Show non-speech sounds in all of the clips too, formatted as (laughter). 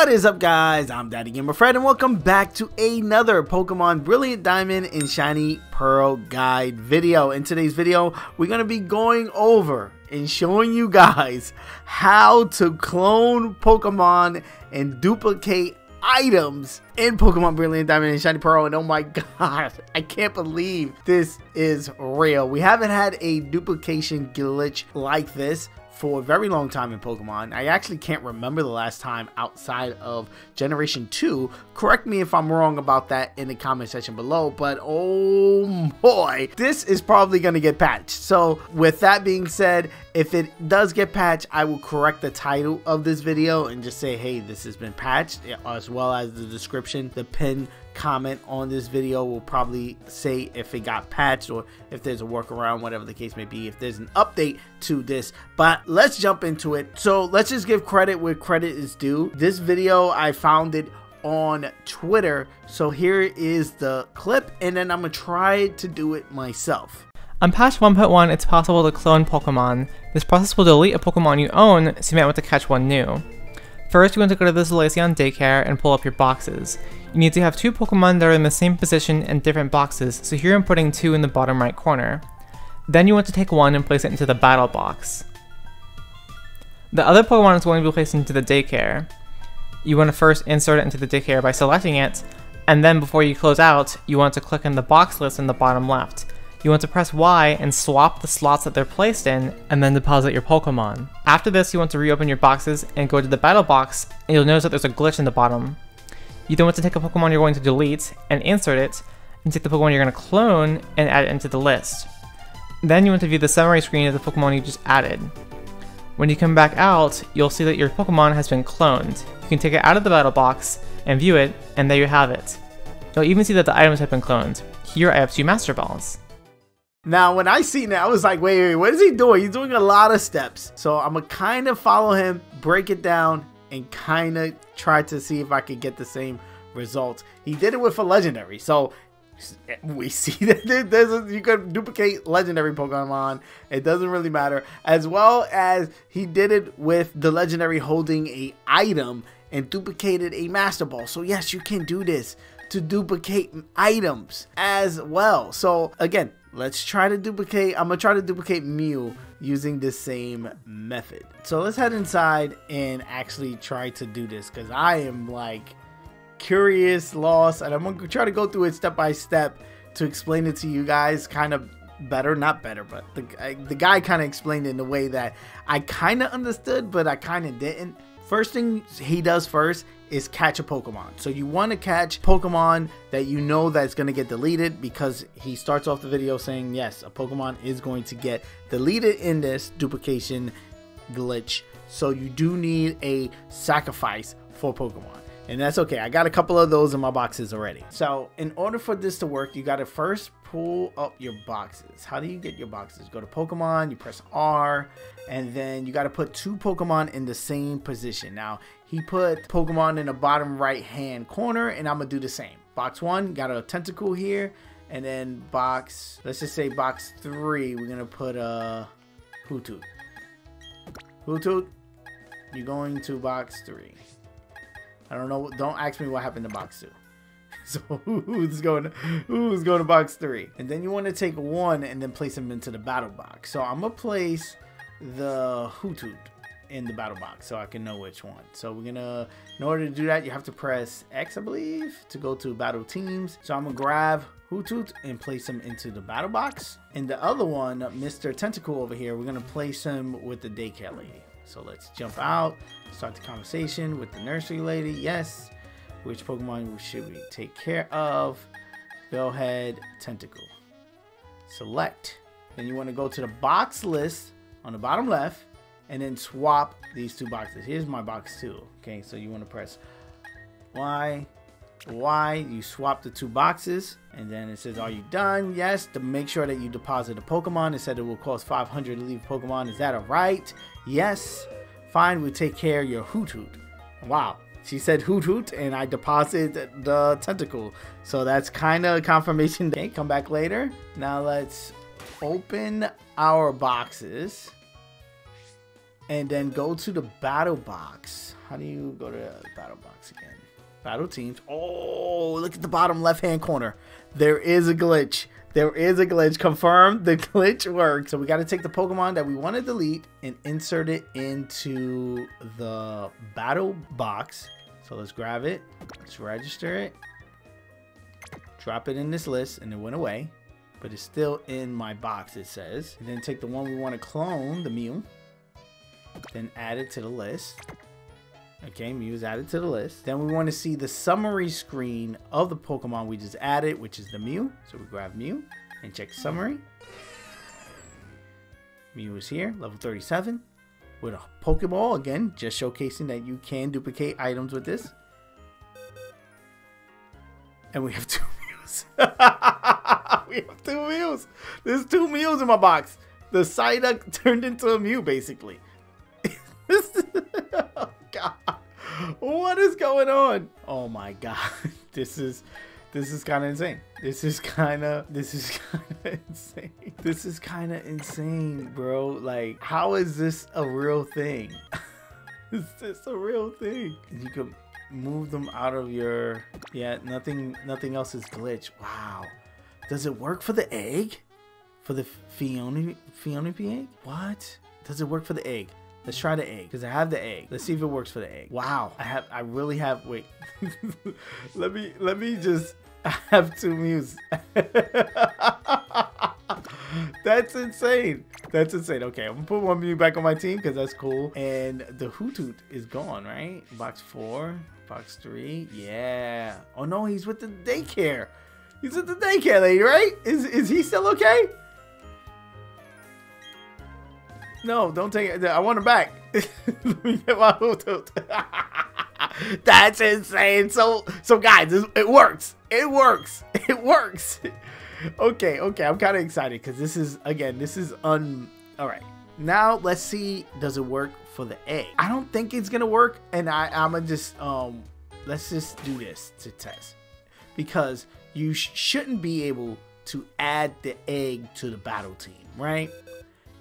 What is up guys, I'm Daddy Gamer Fred and welcome back to another Pokemon Brilliant Diamond and Shining Pearl guide video. In today's video, we're going to be going over and showing you guys how to clone Pokemon and duplicate items in Pokemon Brilliant Diamond and Shining Pearl and oh my (laughs) god, I can't believe this is real. We haven't had a duplication glitch like this for a very long time in Pokemon. I actually can't remember the last time outside of Generation 2. Correct me if I'm wrong about that in the comment section below, but oh boy, this is probably to get patched. So with that being said, if it does get patched, I will correct the title of this video and just say, hey, this has been patched, as well as the description, the pin comment on this video will probably say if it got patched or if there's a workaround, whatever the case may be, if there's an update to this. But let's jump into it. So let's just give credit where credit is due. This video, I found it on Twitter. So here is the clip, and then I'm gonna try to do it myself. On patch 1.1, it's possible to clone Pokemon. This process will delete a Pokemon you own, so you might want to catch one new. First, you want to go to the Solaceon daycare and pull up your boxes. You need to have two Pokemon that are in the same position in different boxes, so here I'm putting two in the bottom right corner. Then you want to take one and place it into the battle box. The other Pokemon is going to be placed into the daycare. You want to first insert it into the daycare by selecting it, and then before you close out, you want to click on the box list in the bottom left. You want to press Y and swap the slots that they're placed in, and then deposit your Pokemon. After this, you want to reopen your boxes and go to the battle box, and you'll notice that there's a glitch in the bottom. You then want to take a Pokemon you're going to delete and insert it, and take the Pokemon you're going to clone and add it into the list. Then you want to view the summary screen of the Pokemon you just added. When you come back out, you'll see that your Pokemon has been cloned. You can take it out of the battle box and view it, and there you have it. You'll even see that the items have been cloned. Here I have two Master Balls. Now, when I seen that, I was like, wait, wait, what is he doing? He's doing a lot of steps. So I'm going to kind of follow him, break it down, and kind of try to see if I could get the same results. He did it with a legendary, so (laughs) we see (laughs) that there's a, you could duplicate legendary Pokemon. It doesn't really matter. As well as he did it with the legendary holding a item and duplicated a Master Ball. So yes, you can do this to duplicate items as well. So again, let's try to duplicate. I'm gonna try to duplicate Mew using the same method. So let's head inside and actually try to do this because I am like curious, lost, and I'm gonna try to go through it step by step to explain it to you guys kind of better not better but the, I, the guy kind of explained it in a way that i kind of understood but i kind of didn't first thing he does first is catch a Pokemon. So you want to catch Pokemon that you know that's going to get deleted because he starts off the video saying, yes, a Pokemon is going to get deleted in this duplication glitch. So you do need a sacrifice for Pokemon. And that's okay. I got a couple of those in my boxes already. So in order for this to work, you got to first pull up your boxes. How do you get your boxes? Go to Pokemon, you press R, and then you got to put two Pokemon in the same position. Now, he put Pokemon in the bottom right hand corner, and I'm going to do the same. Box one, got a Tentacool here, and then box, let's just say box three, we're going to put a Hoothoot. Hoothoot, you're going to box three. I don't know, don't ask me what happened to box two. (laughs) So who's going who's going to box three? And then you want to take one and then place them into the battle box. So I'm gonna place the Hoothoot in the battle box so I can know which one. So we're gonna, in order to do that, you have to press X, I believe, to go to battle teams. So I'm gonna grab Hoothoot and place him into the battle box. And the other one, Mr. Tentacool over here, we're gonna place him with the daycare lady. So let's jump out, start the conversation with the nursery lady. Yes. Which Pokemon should we take care of? Bellhead Tentacool. Select. Then you want to go to the box list on the bottom left and then swap these two boxes. Here's my box two. Okay, so you want to press Y, Y, you swap the two boxes, and then it says, are you done? Yes, to make sure that you deposit a Pokemon. It said it will cost 500 to leave Pokemon. Is that a right? Yes. Fine, we take care of your Hoothoot. Wow, she said Hoothoot, and I deposited the Tentacool. So that's kind of confirmation. (laughs) Okay, come back later. Now let's open our boxes and then go to the battle box. how do you go to the battle box again? Battle teams. Oh, look at the bottom left hand corner. There is a glitch. There is a glitch. Confirmed the (laughs) glitch works. So we got to take the Pokemon that we want to delete and insert it into the battle box. So let's grab it. Let's register it. Drop it in this list and it went away. But it's still in my box, it says. And then take the one we want to clone, the Mew. Then add it to the list. Okay, Mew is added to the list. Then we want to see the summary screen of the Pokemon we just added, which is the Mew. So we grab Mew and check summary. Mew is here, level 37, with a Pokeball, again, just showcasing that you can duplicate items with this. And we have two (laughs) Mews. (laughs) we have two Mews. There's two Mews in my box. The Psyduck turned into a Mew, basically. What is going on? Oh, my God. (laughs) This is this is kind of insane. This is kind of this is (laughs) kind of insane. This is kind of insane, bro. Like, how is this a real thing? (laughs) is this a real thing? You can move them out of your yeah. Nothing, nothing else is glitch. Wow. Does it work for the egg? For the Phione Phione egg? What? Does it work for the egg? Let's try the egg because I have the egg. Let's see if it works for the egg. Wow, I have. I really have. Wait, (laughs) let me let me just. (laughs) I have two Mews. (laughs) that's insane. That's insane. Okay, I'm gonna put one Mew back on my team because that's cool. And the Hoothoot is gone, right? Box four, box three. Yeah. Oh no, he's with the daycare. He's with the daycare lady, right? Is is he still okay? No, don't take it. I want him back. (laughs) That's insane. So, so guys, it works. It works. (laughs) It works. okay, okay. I'm kind of excited because this is again, this is un. All right. Now let's see. Does it work for the egg? I don't think it's gonna work, and I I'm gonna just um. Let's just do this to test because you sh shouldn't be able to add the egg to the battle team, right?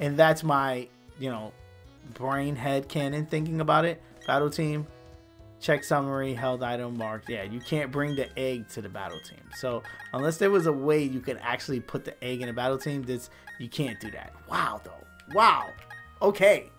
And that's my, you know, brain head canon thinking about it. Battle team, check summary, held item marked. Yeah, you can't bring the egg to the battle team. So unless there was a way you could actually put the egg in a battle team, this you can't do that. Wow, though. Wow. Okay.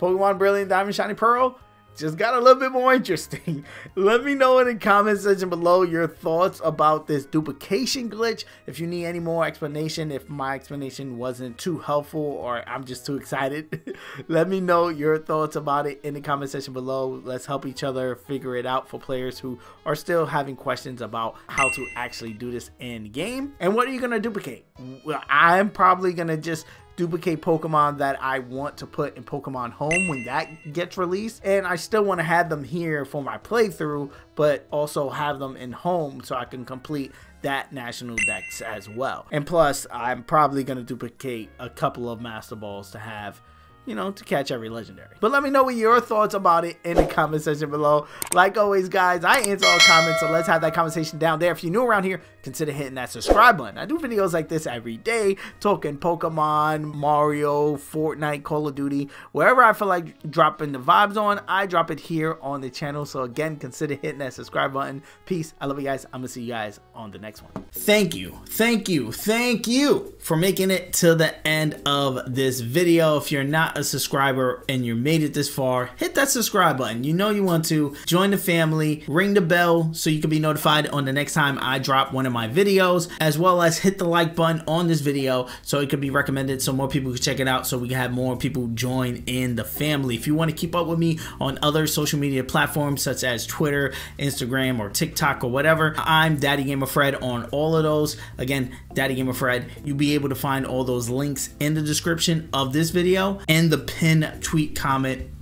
Pokemon Brilliant Diamond Shining Pearl just got a little bit more interesting. (laughs) Let me know in the comment section below your thoughts about this duplication glitch. If you need any more explanation, if my explanation wasn't too helpful or I'm just too excited, (laughs) let me know your thoughts about it in the comment section below. Let's help each other figure it out for players who are still having questions about how to actually do this in game. And what are you going to duplicate? Well, I'm probably going to just duplicate Pokemon that I want to put in Pokemon Home when that gets released. And I still want to have them here for my playthrough, but also have them in Home so I can complete that national dex as well. And plus, I'm probably going to duplicate a couple of Master Balls to have you know, to catch every legendary. But let me know what your thoughts about it in the comment section below. Like always, guys, I answer all comments, so let's have that conversation down there. If you're new around here, consider hitting that subscribe button. I do videos like this every day, talking Pokemon, Mario, Fortnite, Call of Duty, wherever I feel like dropping the vibes on, I drop it here on the channel. So again, consider hitting that subscribe button. Peace. I love you guys. I'm gonna see you guys on the next one. Thank you, thank you, thank you for making it to the end of this video. If you're not a subscriber and you made it this far, hit that subscribe button. You know you want to join the family, ring the bell so you can be notified on the next time I drop one of my videos, as well as hit the like button on this video so it could be recommended so more people can check it out so we can have more people join in the family. If you want to keep up with me on other social media platforms such as Twitter, Instagram, or TikTok or whatever, I'm Daddy Gamer Fred on all of those. Again, Daddy Gamer Fred. You'll be able to find all those links in the description of this video the pin tweet comment